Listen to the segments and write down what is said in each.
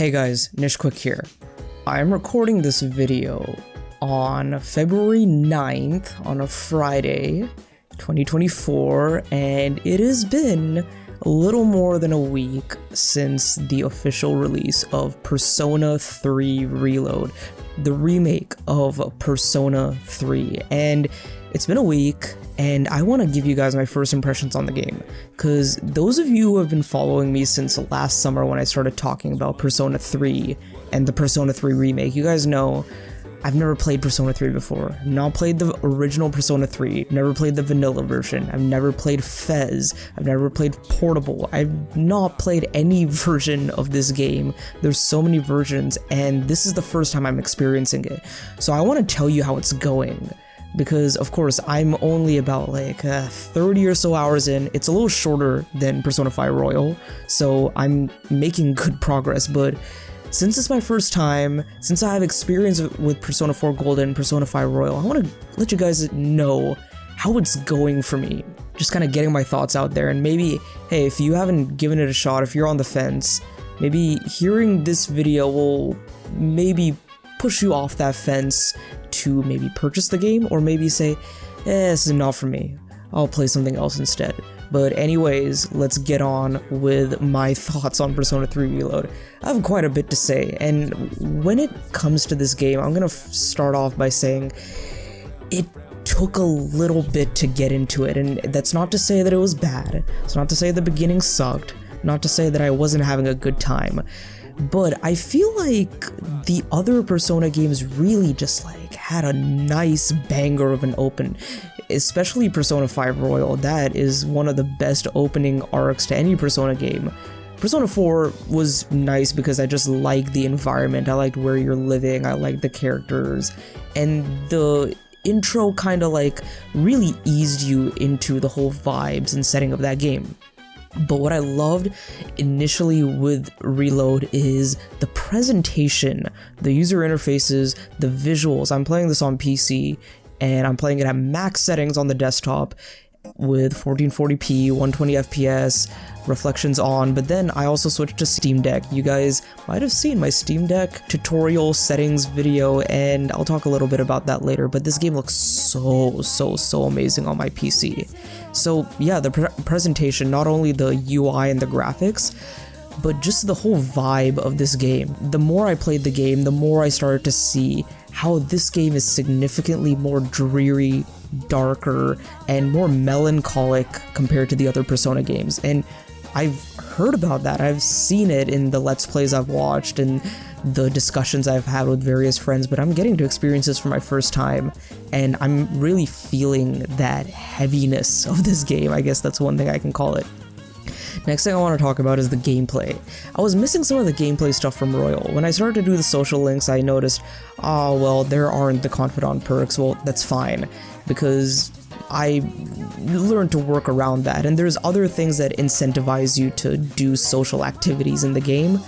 Hey guys, Nishquik here. I'm recording this video on February 9th on a Friday, 2024, and it has been a little more than a week since the official release of Persona 3 Reload, the remake of Persona 3. And it's been a week, and I want to give you guys my first impressions on the game. Because those of you who have been following me since last summer when I started talking about Persona 3 and the Persona 3 remake, you guys know I've never played Persona 3 before. I've not played the original Persona 3, never played the vanilla version, I've never played FES. I've never played Portable, I've not played any version of this game. There's so many versions, and this is the first time I'm experiencing it. So I want to tell you how it's going because of course I'm only about like uh, 30 or so hours in. It's a little shorter than Persona 5 Royal, so I'm making good progress, but since it's my first time, since I have experience with Persona 4 Golden and Persona 5 Royal, I want to let you guys know how it's going for me. Just kind of getting my thoughts out there, and maybe, hey, if you haven't given it a shot, if you're on the fence, maybe hearing this video will maybe push you off that fence to maybe purchase the game, or maybe say, eh, this is not for me. I'll play something else instead. But anyways, let's get on with my thoughts on Persona 3 Reload. I have quite a bit to say, and when it comes to this game, I'm gonna start off by saying it took a little bit to get into it, and that's not to say that it was bad. It's not to say the beginning sucked, not to say that I wasn't having a good time. But I feel like the other Persona games really just like had a nice banger of an open especially Persona 5 Royal, that is one of the best opening arcs to any Persona game. Persona 4 was nice because I just liked the environment, I liked where you're living, I liked the characters, and the intro kind of like really eased you into the whole vibes and setting of that game. But what I loved initially with Reload is the presentation, the user interfaces, the visuals. I'm playing this on PC and I'm playing it at max settings on the desktop with 1440p, 120 FPS, reflections on, but then I also switched to Steam Deck. You guys might have seen my Steam Deck tutorial settings video, and I'll talk a little bit about that later, but this game looks so, so, so amazing on my PC. So yeah, the pre presentation, not only the UI and the graphics, but just the whole vibe of this game. The more I played the game, the more I started to see how this game is significantly more dreary, darker, and more melancholic compared to the other Persona games. And I've heard about that. I've seen it in the Let's Plays I've watched and the discussions I've had with various friends, but I'm getting to experience this for my first time, and I'm really feeling that heaviness of this game. I guess that's one thing I can call it. Next thing I want to talk about is the gameplay. I was missing some of the gameplay stuff from Royal. When I started to do the social links, I noticed, oh, well, there aren't the Confidant perks. Well, that's fine, because I learned to work around that, and there's other things that incentivize you to do social activities in the game.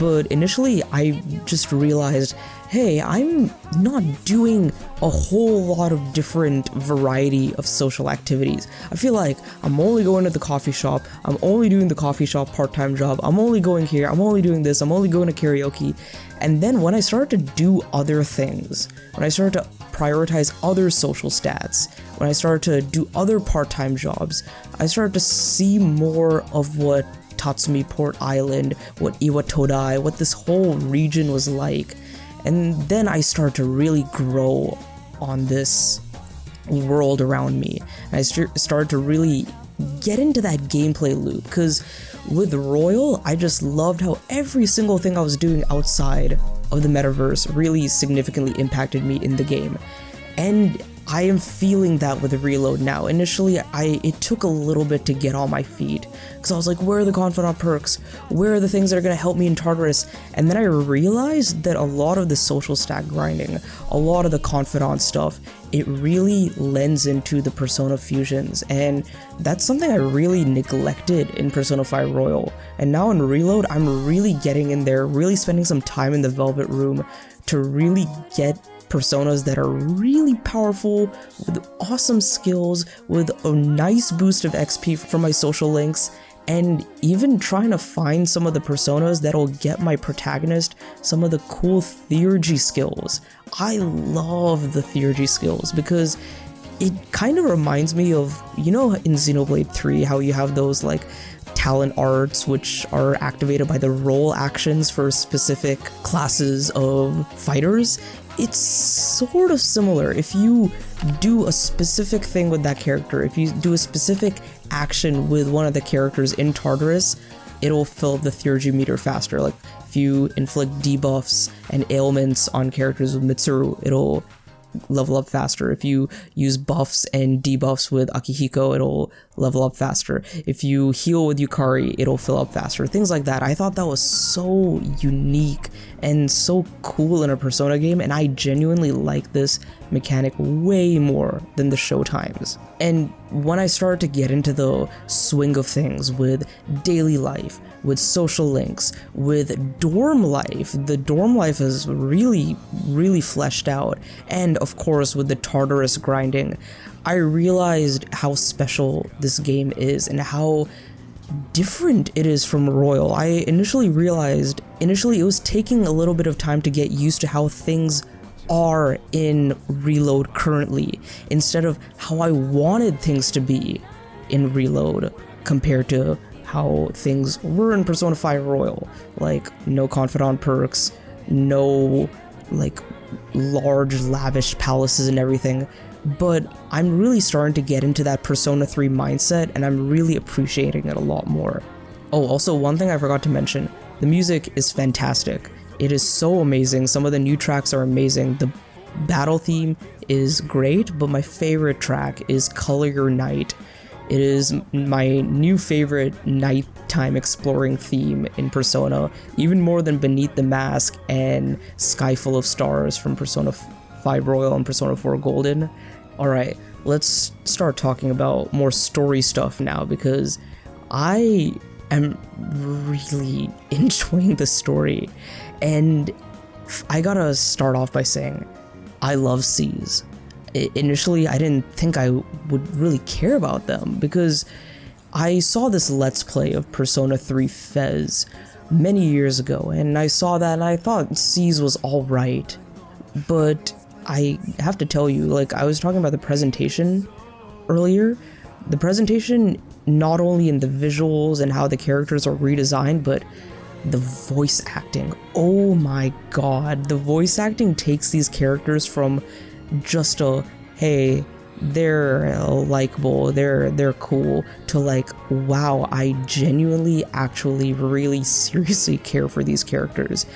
But initially, I just realized hey, I'm not doing a whole lot of different variety of social activities. I feel like I'm only going to the coffee shop, I'm only doing the coffee shop part-time job, I'm only going here, I'm only doing this, I'm only going to karaoke. And then when I started to do other things, when I started to prioritize other social stats, when I started to do other part-time jobs, I started to see more of what Tatsumi Port Island, what Iwatodai, what this whole region was like. And then I started to really grow on this world around me. I st started to really get into that gameplay loop because with Royal, I just loved how every single thing I was doing outside of the metaverse really significantly impacted me in the game. And I am feeling that with Reload now. Initially, I it took a little bit to get on my feet because I was like, where are the Confidant perks? Where are the things that are going to help me in Tartarus? And then I realized that a lot of the social stat grinding, a lot of the Confidant stuff, it really lends into the Persona fusions, and that's something I really neglected in Persona 5 Royal. And now in Reload, I'm really getting in there, really spending some time in the Velvet Room to really get personas that are really powerful, with awesome skills, with a nice boost of XP from my social links, and even trying to find some of the personas that'll get my protagonist some of the cool theurgy skills. I love the theurgy skills because it kind of reminds me of, you know, in Xenoblade 3, how you have those like talent arts which are activated by the role actions for specific classes of fighters. It's sort of similar. If you do a specific thing with that character, if you do a specific action with one of the characters in Tartarus, it'll fill the theurgy meter faster. Like if you inflict debuffs and ailments on characters with Mitsuru, it'll level up faster. If you use buffs and debuffs with Akihiko, it'll level up faster. If you heal with Yukari, it'll fill up faster. Things like that. I thought that was so unique and so cool in a Persona game, and I genuinely like this mechanic way more than the showtimes. And when I started to get into the swing of things with daily life, with social links, with dorm life. The dorm life is really, really fleshed out. And of course, with the Tartarus grinding, I realized how special this game is and how different it is from Royal. I initially realized, initially, it was taking a little bit of time to get used to how things are in Reload currently, instead of how I wanted things to be in Reload compared to how things were in Persona 5 Royal. Like, no Confidant perks, no, like, large, lavish palaces and everything. But I'm really starting to get into that Persona 3 mindset, and I'm really appreciating it a lot more. Oh, also, one thing I forgot to mention the music is fantastic. It is so amazing. Some of the new tracks are amazing. The battle theme is great, but my favorite track is Color Your Night it is my new favorite nighttime exploring theme in Persona, even more than Beneath the Mask and Sky Full of Stars from Persona 5 Royal and Persona 4 Golden. Alright, let's start talking about more story stuff now because I am really enjoying the story. And I gotta start off by saying, I love SEES initially I didn't think I would really care about them because I saw this Let's Play of Persona 3 FES many years ago, and I saw that and I thought SEES was alright. But I have to tell you, like, I was talking about the presentation earlier. The presentation, not only in the visuals and how the characters are redesigned, but the voice acting. Oh my god, the voice acting takes these characters from just a hey they're likable they're they're cool to like wow i genuinely actually really seriously care for these characters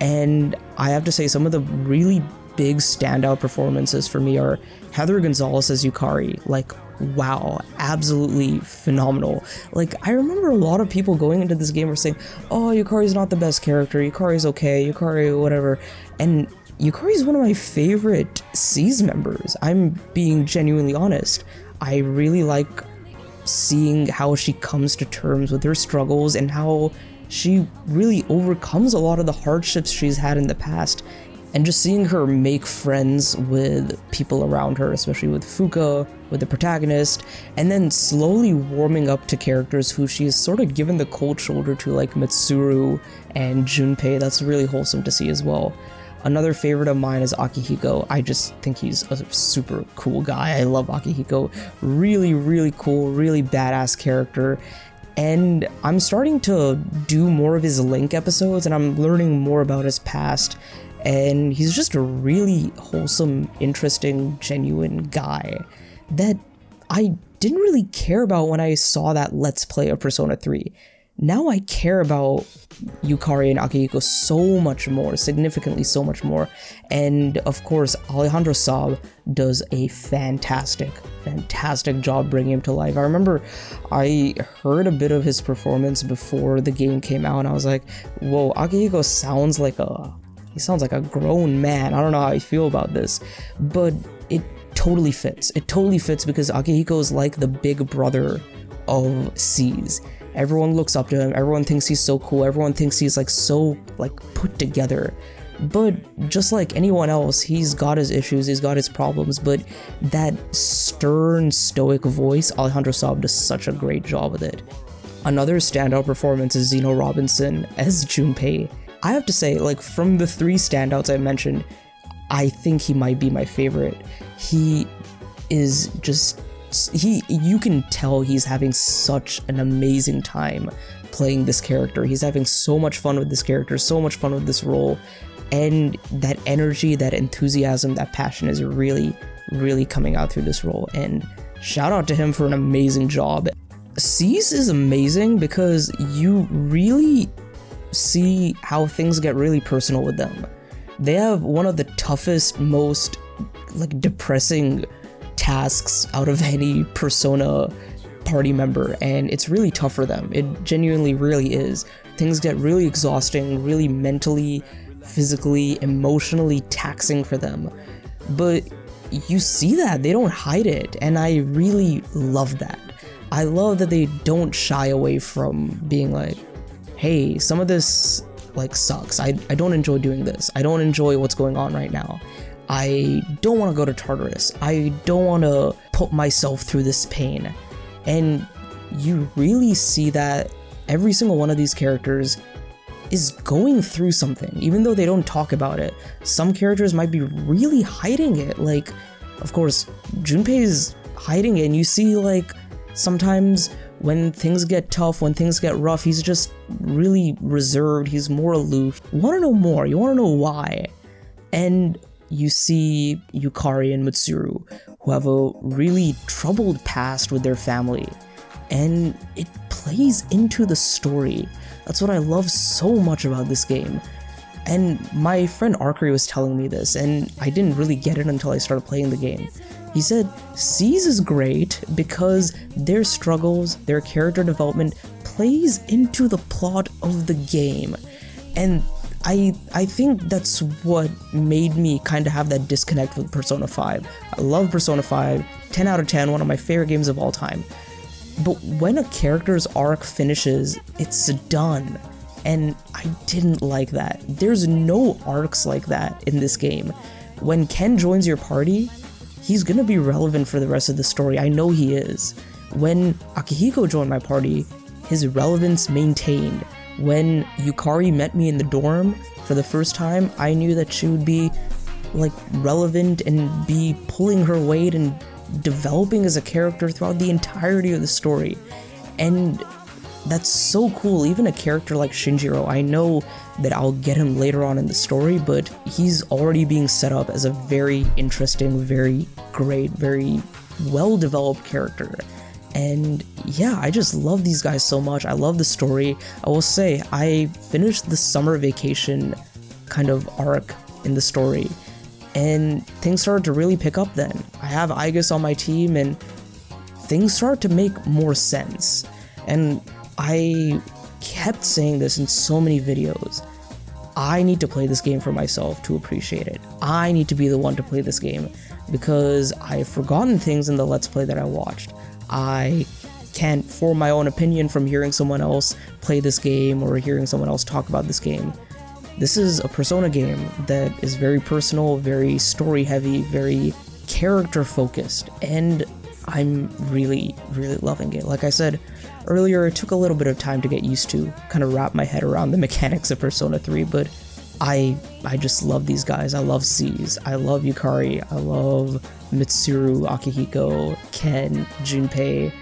and i have to say some of the really big standout performances for me are heather gonzalez as yukari like wow absolutely phenomenal like i remember a lot of people going into this game were saying oh yukari's not the best character yukari's okay yukari whatever and Yukari is one of my favorite SEES members. I'm being genuinely honest. I really like seeing how she comes to terms with her struggles and how she really overcomes a lot of the hardships she's had in the past. And just seeing her make friends with people around her, especially with Fuuka, with the protagonist, and then slowly warming up to characters who she has sort of given the cold shoulder to, like Mitsuru and Junpei, that's really wholesome to see as well. Another favorite of mine is Akihiko. I just think he's a super cool guy. I love Akihiko. Really, really cool, really badass character. And I'm starting to do more of his Link episodes and I'm learning more about his past. And he's just a really wholesome, interesting, genuine guy that I didn't really care about when I saw that Let's Play of Persona 3 now I care about Yukari and Akihiko so much more, significantly so much more. And of course, Alejandro Saab does a fantastic, fantastic job bringing him to life. I remember I heard a bit of his performance before the game came out, and I was like, whoa, Akihiko sounds like a he sounds like a grown man. I don't know how I feel about this, but it totally fits. It totally fits because Akihiko is like the big brother of SEES Everyone looks up to him. Everyone thinks he's so cool. Everyone thinks he's like so like put together. But just like anyone else, he's got his issues, he's got his problems, but that stern, stoic voice, Alejandro Saab does such a great job with it. Another standout performance is Zeno Robinson as Junpei. I have to say, like, from the three standouts I mentioned, I think he might be my favorite. He is just he you can tell he's having such an amazing time playing this character. He's having so much fun with this character, so much fun with this role, and that energy, that enthusiasm, that passion is really really coming out through this role and shout out to him for an amazing job. SEES is amazing because you really see how things get really personal with them. They have one of the toughest, most like depressing tasks out of any persona party member and it's really tough for them. It genuinely really is. Things get really exhausting, really mentally, physically, emotionally taxing for them. But you see that, they don't hide it, and I really love that. I love that they don't shy away from being like, hey, some of this like sucks. I, I don't enjoy doing this. I don't enjoy what's going on right now. I don't want to go to Tartarus. I don't want to put myself through this pain. And you really see that every single one of these characters is going through something, even though they don't talk about it. Some characters might be really hiding it. Like, of course, Junpei is hiding it, and you see, like, sometimes when things get tough, when things get rough, he's just really reserved, he's more aloof. You wanna know more, you wanna know why. And you see Yukari and Mitsuru, who have a really troubled past with their family, and it plays into the story. That's what I love so much about this game. And my friend Arkery was telling me this, and I didn't really get it until I started playing the game. He said, SEES is great because their struggles, their character development plays into the plot of the game. And I I think that's what made me kind of have that disconnect with Persona 5. I love Persona 5, 10 out of 10, one of my favorite games of all time. But when a character's arc finishes, it's done. And I didn't like that. There's no arcs like that in this game. When Ken joins your party, he's gonna be relevant for the rest of the story. I know he is. When Akihiko joined my party, his relevance maintained. When Yukari met me in the dorm for the first time, I knew that she would be like relevant and be pulling her weight and developing as a character throughout the entirety of the story. And that's so cool. Even a character like Shinjiro, I know that I'll get him later on in the story, but he's already being set up as a very interesting, very great, very well developed character. And yeah, I just love these guys so much. I love the story. I will say, I finished the summer vacation kind of arc in the story, and things started to really pick up then. I have Aigis on my team, and things start to make more sense. And I kept saying this in so many videos. I need to play this game for myself to appreciate it. I need to be the one to play this game because I've forgotten things in the Let's Play that I watched. I can't form my own opinion from hearing someone else play this game or hearing someone else talk about this game. This is a Persona game that is very personal, very story heavy, very character focused, and I'm really, really loving it. Like I said earlier, it took a little bit of time to get used to, kind of wrap my head around the mechanics of Persona 3, but I I just love these guys. I love SEES. I love Yukari. I love Mitsuru, Akihiko, Ken, Junpei,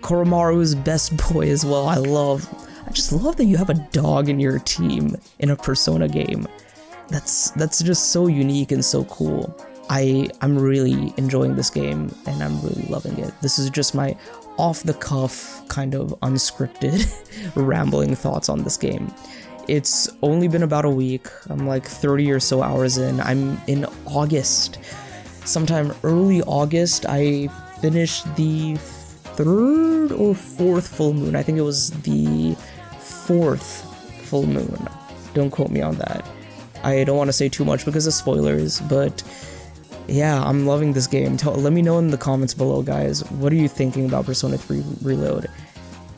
Koromaru's best boy as well. I love I just love that you have a dog in your team in a Persona game. That's that's just so unique and so cool. I I'm really enjoying this game and I'm really loving it. This is just my off the cuff kind of unscripted rambling thoughts on this game. It's only been about a week. I'm like 30 or so hours in. I'm in August. Sometime early August, I finished the third or fourth full moon. I think it was the fourth full moon. Don't quote me on that. I don't want to say too much because of spoilers, but yeah, I'm loving this game. Tell, let me know in the comments below, guys. What are you thinking about Persona 3 Reload?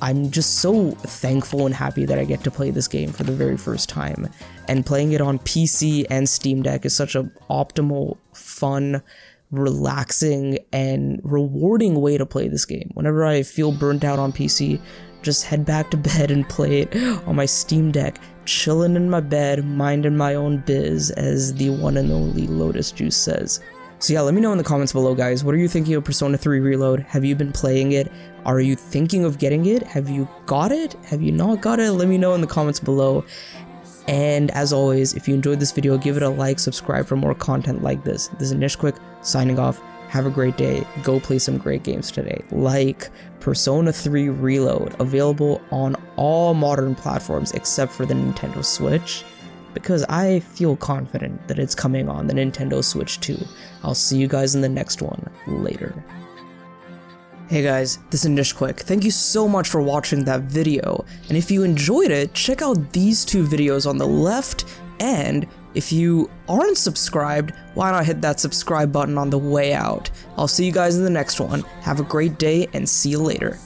I'm just so thankful and happy that I get to play this game for the very first time. And playing it on PC and Steam Deck is such an optimal, fun, relaxing, and rewarding way to play this game. Whenever I feel burnt out on PC, just head back to bed and play it on my Steam Deck, chilling in my bed, minding my own biz, as the one and only Lotus Juice says. So yeah, let me know in the comments below, guys. What are you thinking of Persona 3 Reload? Have you been playing it? Are you thinking of getting it? Have you got it? Have you not got it? Let me know in the comments below. And as always, if you enjoyed this video, give it a like, subscribe for more content like this. This is Nishquik signing off. Have a great day. Go play some great games today, like Persona 3 Reload, available on all modern platforms except for the Nintendo Switch, because I feel confident that it's coming on the Nintendo Switch too. I'll see you guys in the next one later. Hey guys, this is Nishquik. Thank you so much for watching that video, and if you enjoyed it, check out these two videos on the left and if you aren't subscribed, why not hit that subscribe button on the way out? I'll see you guys in the next one. Have a great day and see you later.